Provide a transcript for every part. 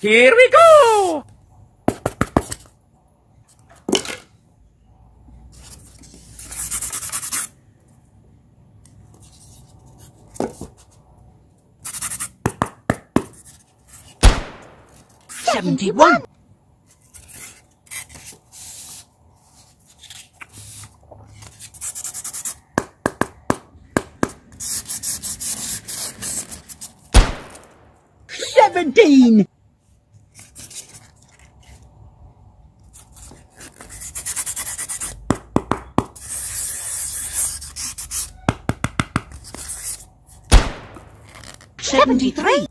Here we go! Seventy-one. 73.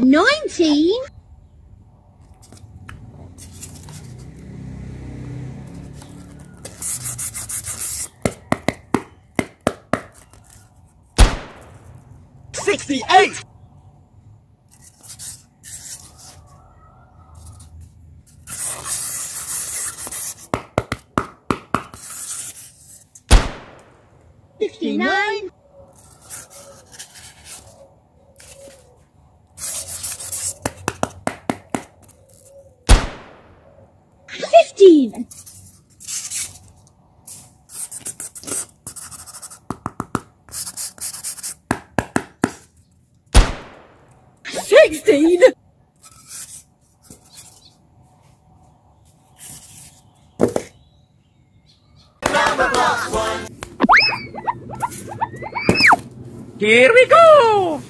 Nineteen. Sixty-eight. Fifteen. Sixteen. Here we go!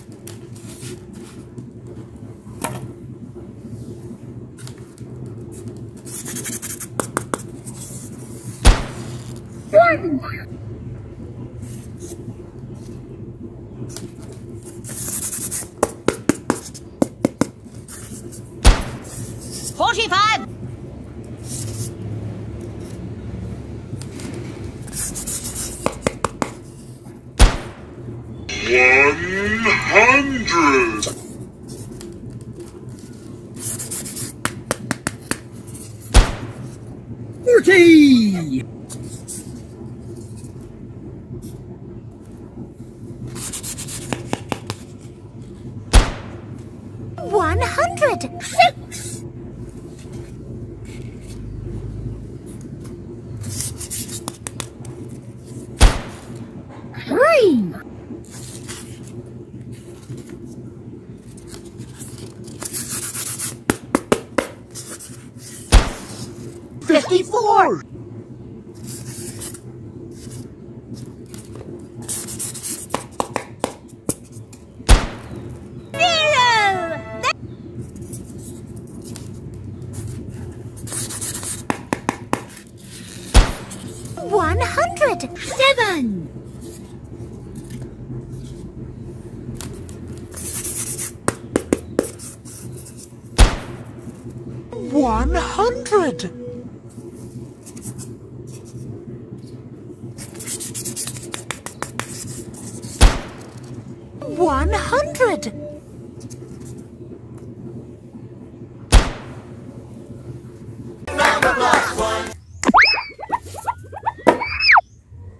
Forty-five. One hundred. Forty. One hundred. Six. Fifty-four. 100! One hundred!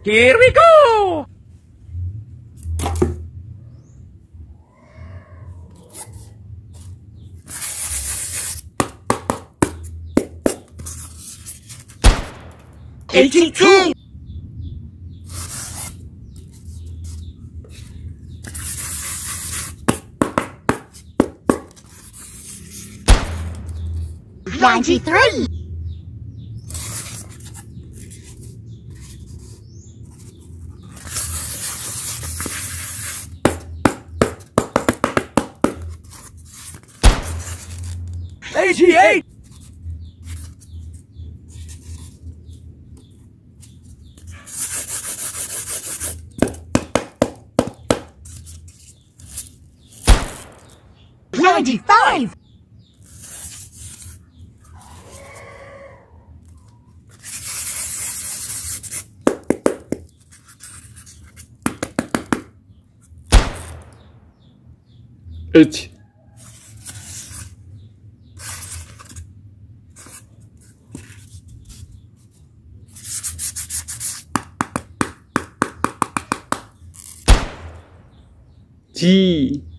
Here we go! Eighty-two. Ninety-three. Eighty-eight! 25. Eight. G.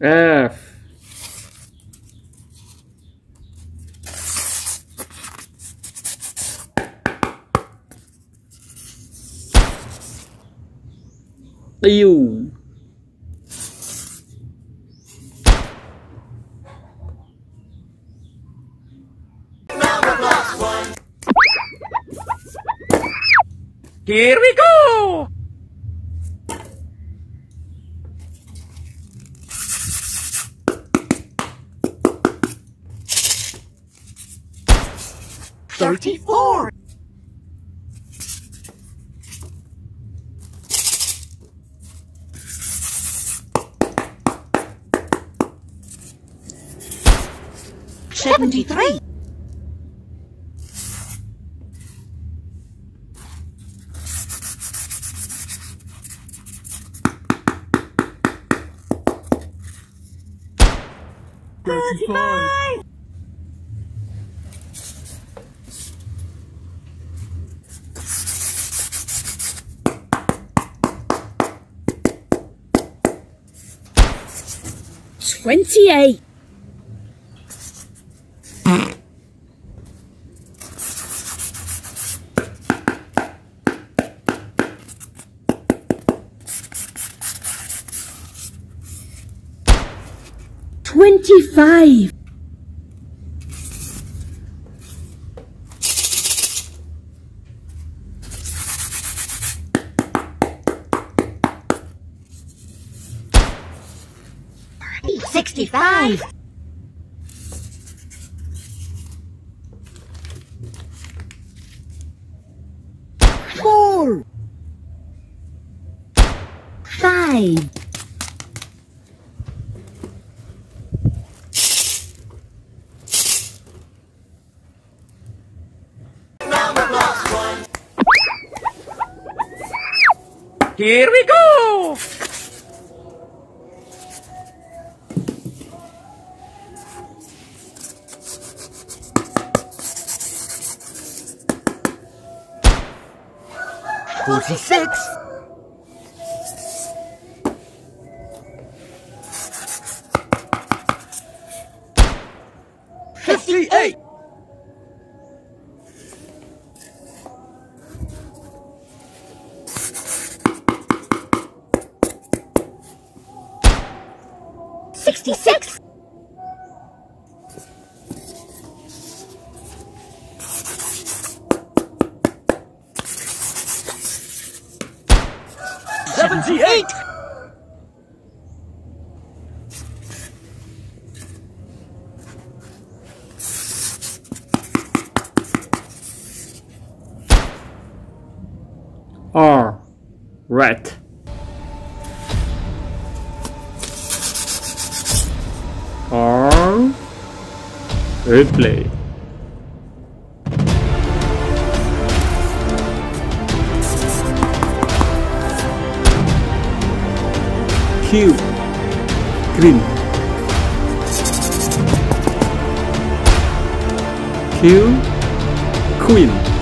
F Tiêu Here we go! Thirty-four. Seventy-three. Thirty-five. Twenty-eight. Twenty-five. Sixty-five. Four. Five. Here we go! Forty-six. Fifty-eight! Sixty-six. Seventy-eight! R Rat R Replay Q Green. Q Queen